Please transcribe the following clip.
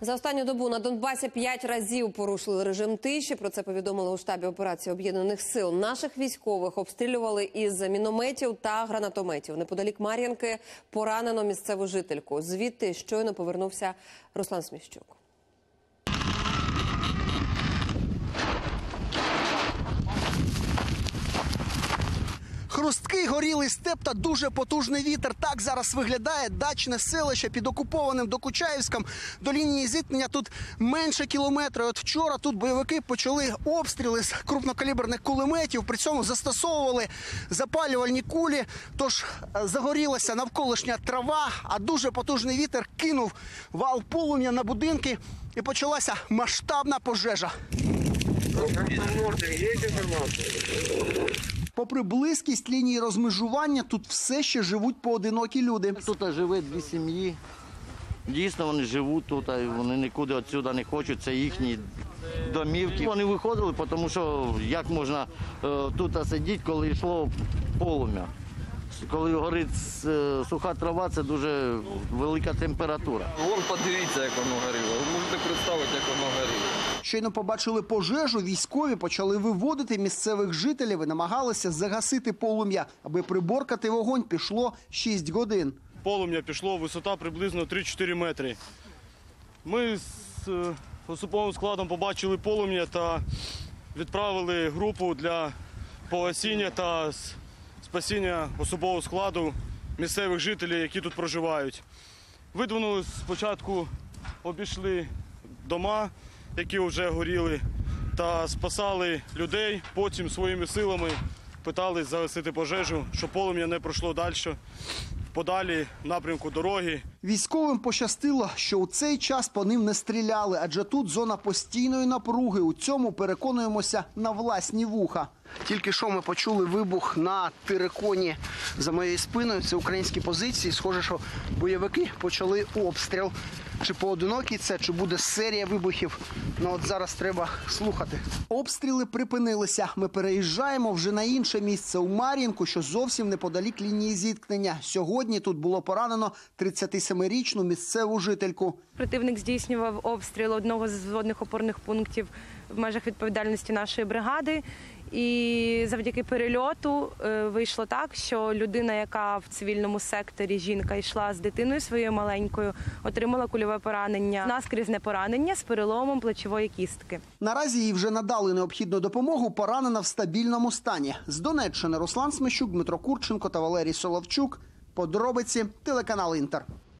За останню добу на Донбасі п'ять разів порушили режим тиші. Про це повідомили у штабі операції об'єднаних сил. Наших військових обстрілювали із мінометів та гранатометів. Неподалік Мар'янки поранено місцеву жительку. Звідти щойно повернувся Руслан Сміщук. Хрусткий горілий степ та дуже потужний вітер. Так зараз виглядає дачне селище під окупованим Докучаївськом. До лінії зіткнення тут менше кілометра. От вчора тут бойовики почали обстріли з крупнокаліберних кулеметів. При цьому застосовували запалювальні кулі. Тож е, загорілася навколишня трава, а дуже потужний вітер кинув вал полум'я на будинки. І почалася масштабна пожежа. Попри близькість лінії розмежування, тут все ще живуть поодинокі люди. Тут живе дві сім'ї. Дійсно, вони живуть тут, вони нікуди відсюди не хочуть. Це їхні домівки. Вони виходили, тому що як можна е, тут сидіти, коли йшло полум'я. Коли горить е, суха трава, це дуже велика температура. Вон подивіться, як воно горіло. Ви можете представити, як воно горіло. Щойно побачили пожежу, військові почали виводити місцевих жителів і намагалися загасити полум'я. Аби приборкати вогонь, пішло 6 годин. полум'я пішло, висота приблизно 3-4 метри. Ми з е, особовим складом побачили полум'я та відправили групу для погасіння та спасіння особового складу місцевих жителів, які тут проживають. Видвинули спочатку, обійшли дома, які вже горіли, та спасали людей. Потім своїми силами питались загасити пожежу, щоб полум'я не пройшло далі подалі напрямку дороги. Військовим пощастило, що у цей час по ним не стріляли, адже тут зона постійної напруги. У цьому переконуємося на власні вуха. Тільки що ми почули вибух на Тириконі за моєю спиною. Це українські позиції. Схоже, що бойовики почали обстріл. Чи поодинокий це, чи буде серія вибухів? Ну от зараз треба слухати. Обстріли припинилися. Ми переїжджаємо вже на інше місце у Мар'їнку, що зовсім неподалік лінії зіткнення. Сьогодні тут було поранено 37-річну місцеву жительку. Противник здійснював обстріл одного з зводних опорних пунктів в межах відповідальності нашої бригади. І завдяки перельоту е, вийшло так, що людина, яка в цивільному секторі жінка йшла з дитиною своєю маленькою, отримала кульове поранення, наскрізне поранення з переломом плечової кістки. Наразі їй вже надали необхідну допомогу. Поранена в стабільному стані. З Донеччини Руслан Смещук, Дмитро Курченко та Валерій Соловчук. Подробиці телеканал Інтер.